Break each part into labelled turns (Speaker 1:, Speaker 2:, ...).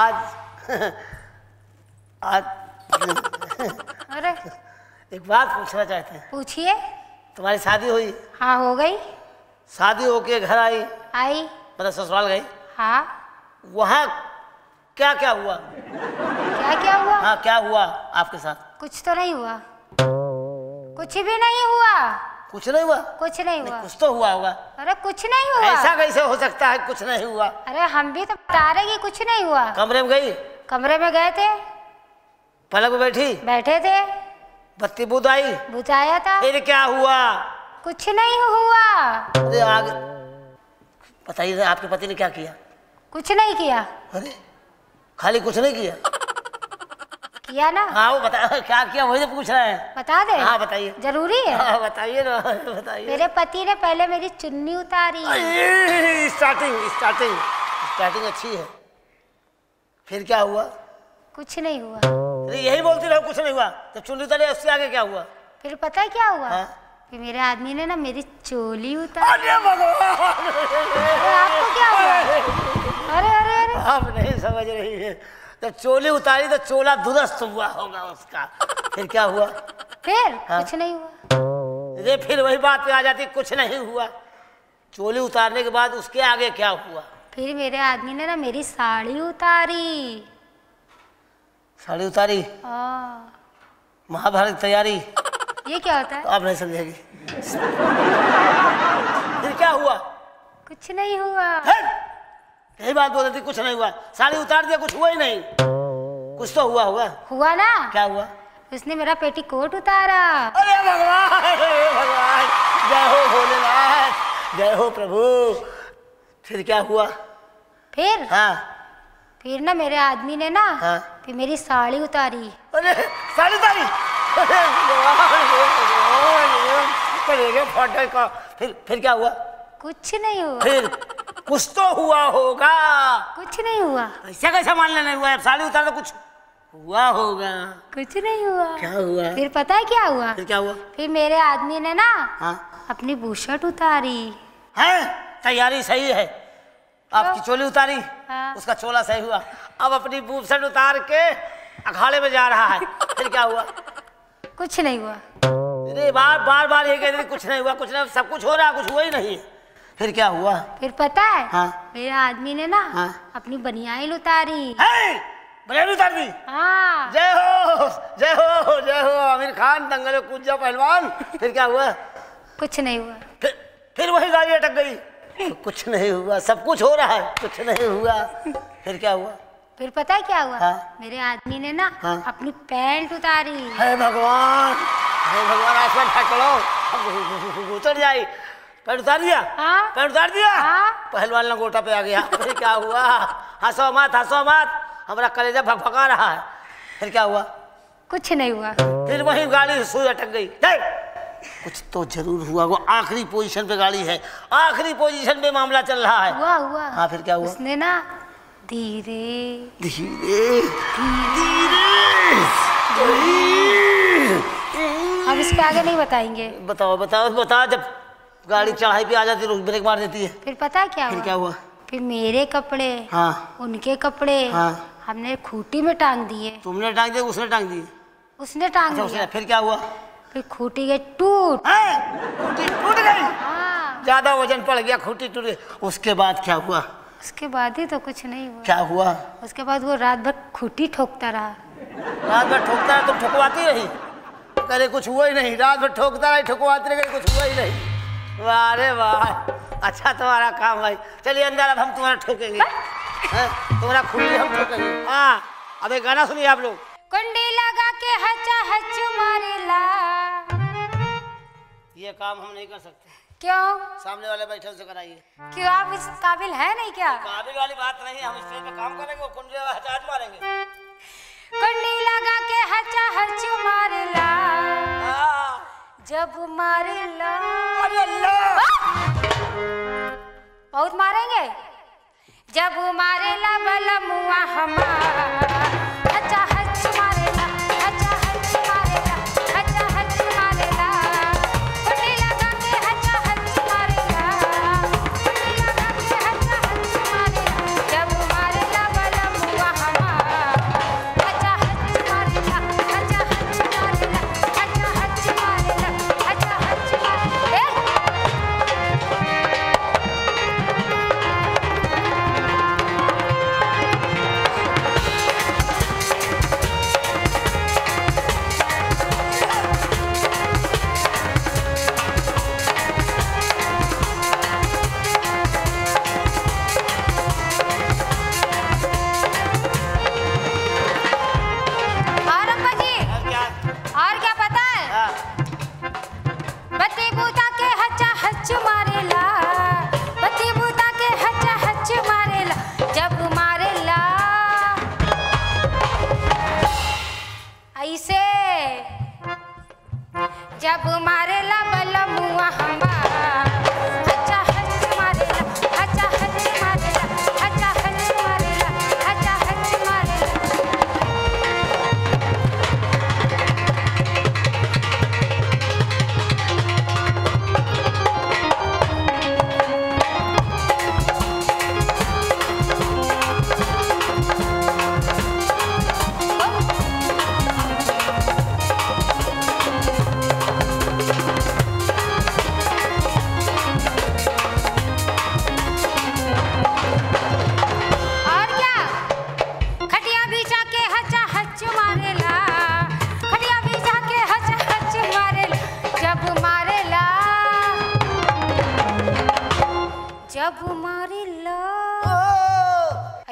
Speaker 1: आज आज
Speaker 2: अरे।
Speaker 1: एक बात पूछना चाहते हैं।
Speaker 2: पूछिए।
Speaker 1: तुम्हारी शादी हुई?
Speaker 2: हाँ हो गई।
Speaker 1: शादी होके घर आई?
Speaker 2: आई।
Speaker 1: मतलब ससुराल गई?
Speaker 2: हाँ।
Speaker 1: वहाँ क्या क्या हुआ?
Speaker 2: क्या क्या हुआ?
Speaker 1: हाँ क्या हुआ आपके साथ?
Speaker 2: कुछ तो नहीं हुआ। कुछ भी नहीं हुआ।
Speaker 1: कुछ नहीं हुआ।
Speaker 2: कुछ नहीं हुआ।
Speaker 1: कुछ तो हुआ होगा।
Speaker 2: अरे कुछ नहीं हुआ।
Speaker 1: ऐसा कैसे हो सकता है कुछ नहीं हुआ?
Speaker 2: अरे हम भी तो बता रहे कि कुछ नहीं हुआ।
Speaker 1: कमरे में गई?
Speaker 2: कमरे में गए थे।
Speaker 1: पलंग में बैठी?
Speaker 2: बैठे थे।
Speaker 1: बत्ती बूद आई?
Speaker 2: बुझाया था।
Speaker 1: फिर क्या हुआ?
Speaker 2: कुछ नहीं हुआ।
Speaker 1: अरे आगे बताइए आपके पति ने क्या किया?
Speaker 2: कुछ नहीं किया।
Speaker 1: अरे खाली कुछ नहीं किया?
Speaker 2: किया ना?
Speaker 1: हाँ वो बता क्या किया वही तो पूछ रहे हैं।
Speaker 2: बता दे।
Speaker 1: हाँ बताइए।
Speaker 2: ज़रूरी है।
Speaker 1: हाँ बताइए ना बताइए।
Speaker 2: मेरे पति ने पहले मेरी चुन्नी उतारी।
Speaker 1: स्टार्टिंग स्टार्टिंग स्टार्टिंग अच्छी है। फिर क्या हुआ?
Speaker 2: कुछ नहीं हुआ।
Speaker 1: यही बोलती रहो कुछ नहीं हुआ। जब चुन्नी उतारी उससे आगे क्या हुआ?
Speaker 2: फिर पता है क्या हुआ?
Speaker 1: हाँ?
Speaker 2: कि मेरे आदमी ने ना मेरी चोली उतारी।
Speaker 1: अरे भगवान!
Speaker 2: आपको क्या हुआ? अरे अरे अरे।
Speaker 1: आप नहीं समझ रही है। जब चोली उतारी तो चोला दुरुस्त हुआ होगा उसका। फिर क्या हुआ?
Speaker 2: फिर
Speaker 1: हाँ?
Speaker 2: कुछ नहीं हुआ।
Speaker 1: अरे फिर वही बात पे आ जाती कुछ नहीं हुआ। चोली उतारने के बाद उसके आगे क्या हुआ?
Speaker 2: फिर मेरे आदमी ने ना मेरी साड़ी उतारी।
Speaker 1: साड़ी उतारी?
Speaker 2: हाँ।
Speaker 1: महाभारत तैयारी?
Speaker 2: ये क्या होता है?
Speaker 1: तो आप नहीं समझेगी। फिर क्या हुआ?
Speaker 2: कुछ नहीं हुआ।
Speaker 1: है? यही बात बोल रही थी कुछ नहीं हुआ। साड़ी उतार दिया कुछ हुआ ही नहीं। कुछ तो हुआ होगा।
Speaker 2: हुआ ना?
Speaker 1: क्या हुआ?
Speaker 2: उसने मेरा पेटी कोट उतारा।
Speaker 1: अरे भगवान जय हो भोलेनाथ जय हो प्रभु। फिर क्या हुआ?
Speaker 2: फिर?
Speaker 1: हाँ।
Speaker 2: फिर ना मेरे आदमी ने ना
Speaker 1: हाँ।
Speaker 2: फिर मेरी साड़ी उतारी।
Speaker 1: अरे साड़ी तारी अरे भगवान भगवान पड़ेगा फ़ोटो का। फिर फिर क्या हुआ?
Speaker 2: कुछ नहीं हुआ।
Speaker 1: फिर? कुछ तो हुआ होगा।
Speaker 2: कुछ नहीं हुआ।
Speaker 1: ऐसा कैसा मान लेना हुआ? अब साड़ी उतार तो कुछ हुआ होगा।
Speaker 2: कुछ नहीं हुआ।
Speaker 1: क्या हुआ?
Speaker 2: फिर पता है क्या हुआ?
Speaker 1: फिर क्या हुआ?
Speaker 2: फिर मेरे आदमी ने ना
Speaker 1: हाँ।
Speaker 2: अपनी बुशर्ट उतारी।
Speaker 1: है? तैयारी सही है। आपकी चोली उतारी
Speaker 2: हाँ।
Speaker 1: उसका चोला सही हुआ। अब अपनी बूबसट उतार के अखाड़े में जा रहा है। फिर क्या हुआ?
Speaker 2: कुछ नहीं हुआ।
Speaker 1: अरे बार बार बार ये कह रही कुछ नहीं हुआ कुछ नहीं सब कुछ हो रहा है कुछ हुआ ही नहीं। है फिर क्या हुआ?
Speaker 2: फिर पता है
Speaker 1: हाँ।
Speaker 2: मेरे आदमी ने ना
Speaker 1: हाँ।
Speaker 2: अपनी बनियाइन उतारी
Speaker 1: बनियान उतार दी
Speaker 2: हाँ।
Speaker 1: जय हो जय हो जय हो आमिर खान दंगल कूद जाओ पहलवान। फिर क्या हुआ?
Speaker 2: कुछ नहीं हुआ।
Speaker 1: फिर फिर वही गाड़ी अटक गई। तो कुछ नहीं हुआ सब कुछ हो रहा है कुछ नहीं हुआ। फिर क्या हुआ?
Speaker 2: फिर पता है क्या हुआ?
Speaker 1: हाँ।
Speaker 2: मेरे आदमी ने ना
Speaker 1: हाँ।
Speaker 2: अपनी पैंट उतारी।
Speaker 1: हे भगवान हे भगवान आसमान ढकलो उतर जाई। पैर उतार दिया?
Speaker 2: हाँ।
Speaker 1: उतार दिया?
Speaker 2: हाँ।
Speaker 1: पहलवान लंगोटा पे आ गया। फिर क्या हुआ? हंसो मत हंसो मत। हमारा कलेजा भकभका रहा है। फिर क्या हुआ?
Speaker 2: कुछ नहीं हुआ।
Speaker 1: फिर वही गाड़ी सुई अटक गई। कुछ तो ज़रूर हुआ। वो आखिरी पोजीशन पे गाड़ी है। आखिरी पोजीशन पे मामला चल रहा है।
Speaker 2: हुआ हुआ।
Speaker 1: हाँ फिर क्या हुआ?
Speaker 2: उसने ना धीरे
Speaker 1: धीरे। धीरे।
Speaker 2: अब इसके आगे नहीं बताएँगे।
Speaker 1: बताओ बताओ बताओ। जब गाड़ी चढ़ाई पे आ जाती है ब्रेक मार देती है।
Speaker 2: फिर पता है क्या
Speaker 1: फिर
Speaker 2: हुआ?
Speaker 1: क्या हुआ?
Speaker 2: फिर मेरे कपड़े
Speaker 1: हाँ।
Speaker 2: उनके कपड़े
Speaker 1: हाँ।
Speaker 2: हमने खूटी में टांग दिए।
Speaker 1: तुमने टांग दिया उसने टांग दी
Speaker 2: उसने टांग
Speaker 1: अच्छा
Speaker 2: दिया।
Speaker 1: फिर क्या हुआ?
Speaker 2: फिर खूटी गई टूट।
Speaker 1: हैं? खूंटी टूट गई।
Speaker 2: हाँ।
Speaker 1: ज़्यादा वज़न पड़ गया खूंटी टूट गई। उसके बाद क्या हुआ?
Speaker 2: उसके बाद ही तो कुछ नहीं हुआ।
Speaker 1: क्या हुआ?
Speaker 2: उसके बाद वो रात भर खूटी ठोकता रहा।
Speaker 1: रात भर ठोकता है तुम ठुकवाती रही? करे कुछ हुआ ही नहीं। रात भर ठोकता रही ठुकवाती रही कुछ हुआ ही नहीं। वाह रे वाह। अच्छा तुम्हारा काम भाई। चलिए अंदर अब हम तुम्हारा ठोकेंगे। हैं? तुम्हारा खूंटी हम ठोकेंगे। हाँ अब एक गाना सुनिए आप लोग।
Speaker 2: कुंडी लगा के हचा हच मारेला।
Speaker 1: ये काम हम नहीं कर सकते।
Speaker 2: क्यों?
Speaker 1: सामने वाले बैठे उनसे कराइए।
Speaker 2: क्यों आप इस काबिल है नहीं क्या?
Speaker 1: काबिल वाली बात नहीं हम स्टेज पे काम करेंगे वो कुंडली वाला हजाज मारेंगे।
Speaker 2: कुंडी लगा के हचा हच मारेला। जब मारे
Speaker 1: अरे
Speaker 2: बहुत मारेंगे? जब मारे लबल बलमुआ हमार।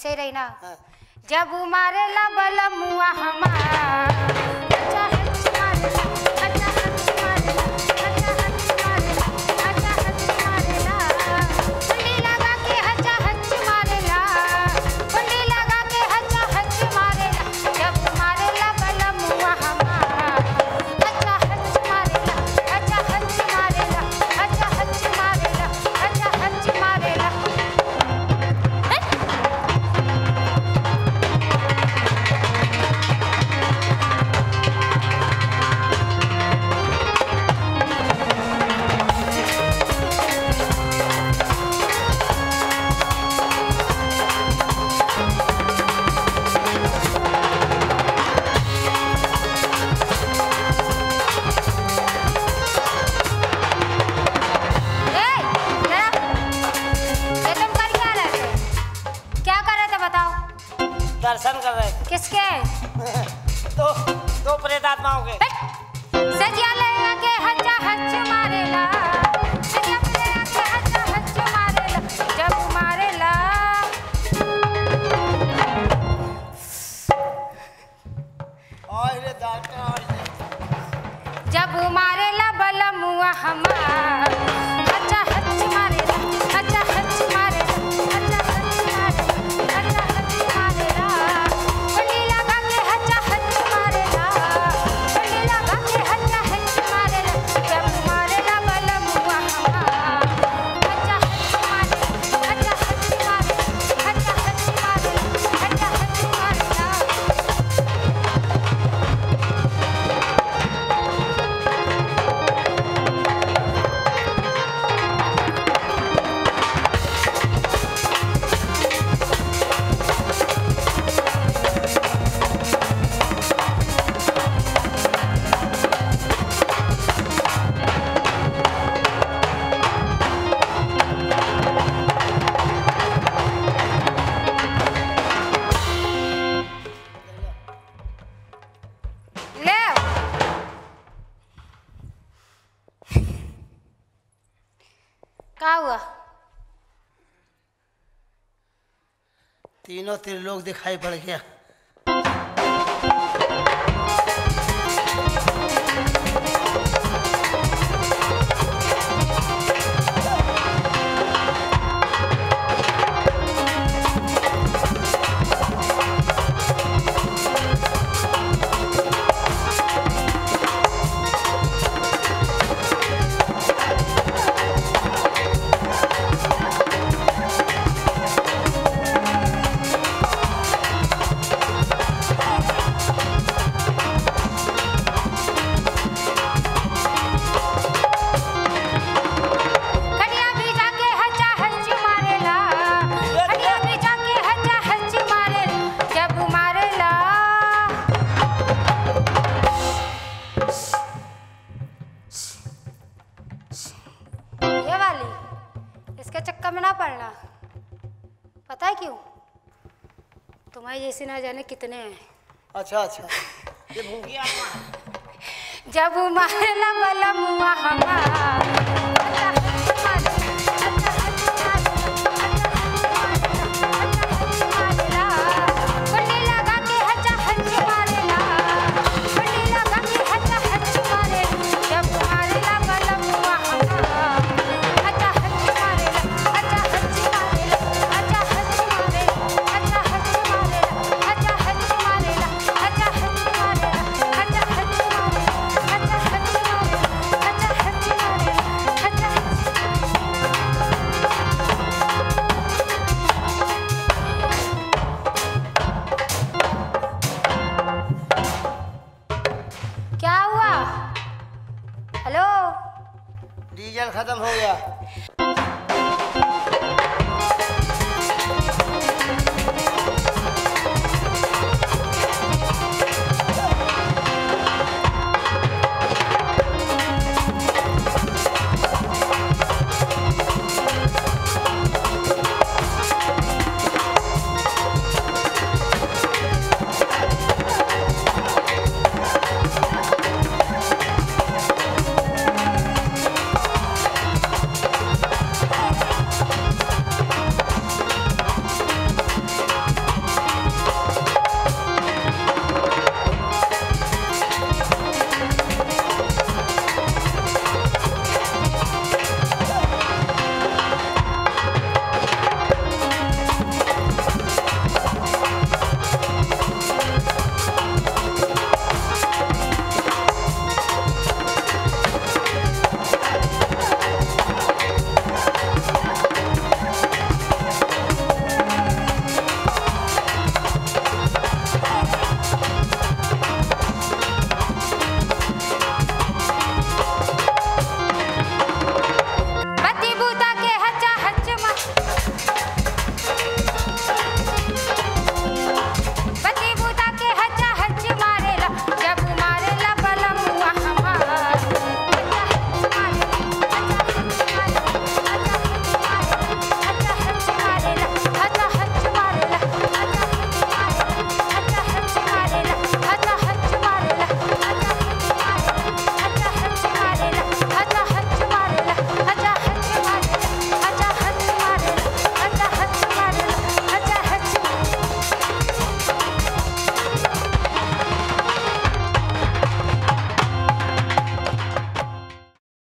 Speaker 2: ऐसे ही रही ना जब मारे ला बलमुआ हमारा।
Speaker 1: दर्शन कर रहे
Speaker 2: किसके?
Speaker 1: दो दो प्रेतात्माओं के।
Speaker 2: सच ले।
Speaker 1: तीनों त्रिलोक दिखाई पड़ गया।
Speaker 2: तुम्हारे जैसे ना जाने कितने हैं।
Speaker 1: अच्छा अच्छा। ये
Speaker 2: जब मारला बलमुआ हमारा।
Speaker 1: डीजल खत्म हो गया।